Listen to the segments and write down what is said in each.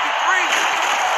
53.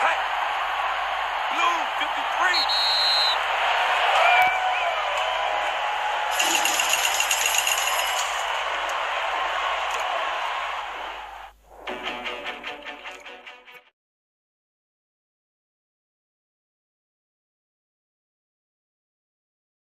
Blue 53.